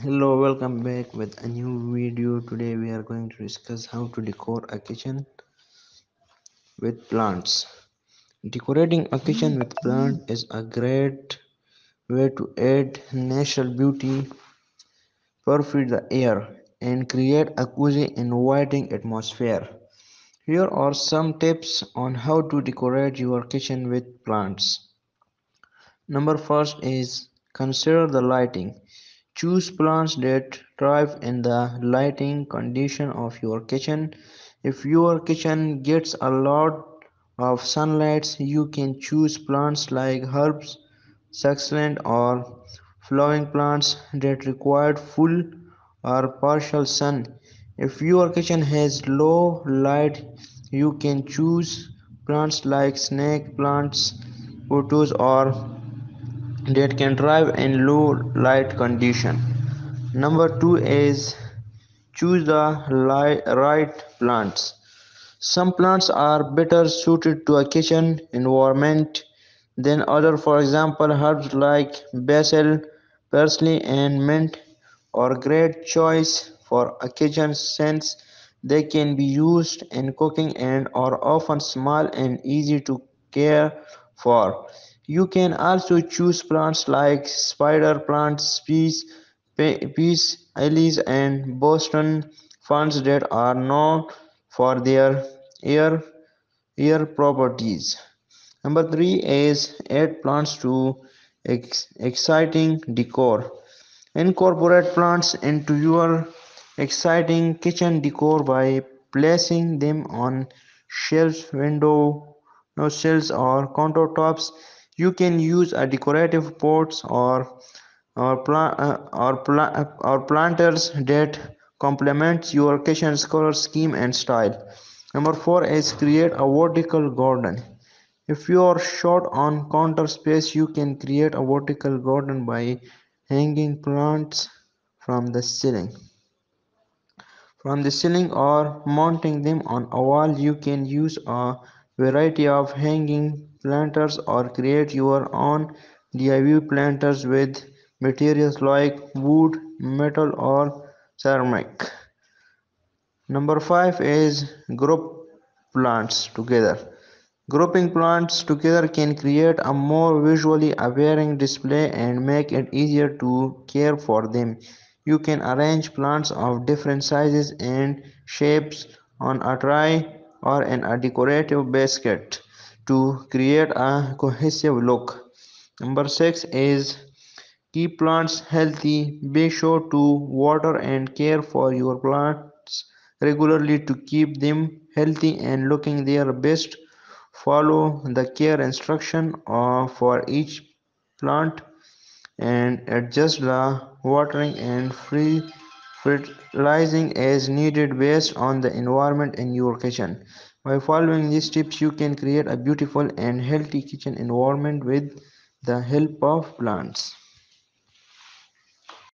hello welcome back with a new video. Today we are going to discuss how to decor a kitchen with plants. Decorating a kitchen with plants is a great way to add natural beauty perfume the air and create a cozy inviting atmosphere. Here are some tips on how to decorate your kitchen with plants. Number first is consider the lighting Choose plants that thrive in the lighting condition of your kitchen. If your kitchen gets a lot of sunlight, you can choose plants like herbs, succulent or flowering plants that require full or partial sun. If your kitchen has low light, you can choose plants like snake plants, pothos or that can thrive in low light condition. Number two is choose the right plants. Some plants are better suited to a kitchen environment than others. For example, herbs like basil, parsley, and mint are great choice for a kitchen since they can be used in cooking and are often small and easy to care for. You can also choose plants like spider plants, peas, peace, lilies, and Boston ferns that are known for their air, air properties. Number three is add plants to ex exciting decor. Incorporate plants into your exciting kitchen decor by placing them on shelves, window, no sills, or countertops you can use a decorative pots or or, plant, uh, or, pla or planters that complements your kitchen's color scheme and style. Number four is create a vertical garden. If you are short on counter space, you can create a vertical garden by hanging plants from the ceiling. From the ceiling or mounting them on a wall, you can use a variety of hanging planters or create your own DIY planters with materials like wood, metal or ceramic. Number 5 is group plants together. Grouping plants together can create a more visually appealing display and make it easier to care for them. You can arrange plants of different sizes and shapes on a tray or in a decorative basket to create a cohesive look. Number six is keep plants healthy. Be sure to water and care for your plants regularly to keep them healthy and looking their best. Follow the care instruction uh, for each plant and adjust the watering and free fertilizing as needed based on the environment in your kitchen. By following these tips, you can create a beautiful and healthy kitchen environment with the help of plants.